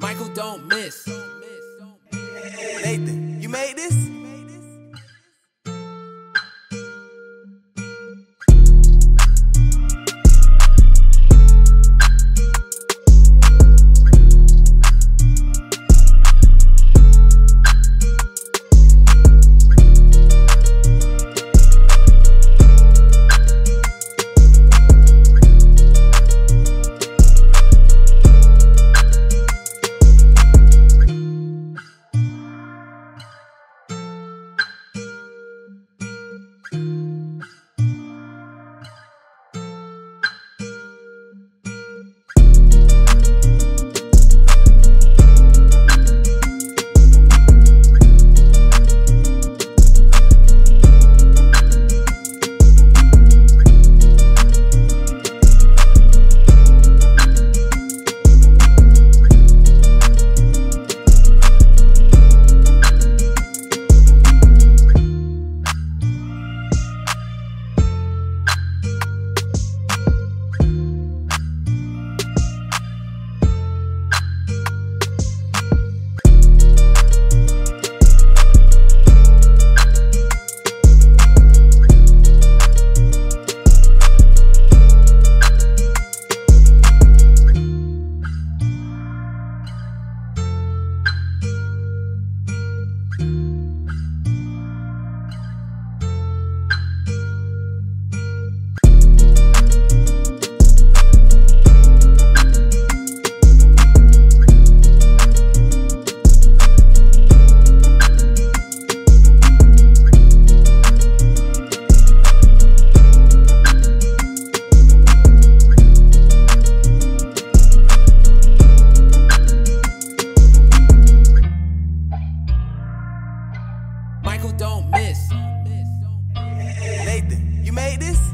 Michael don't miss. Nathan, you made this? this.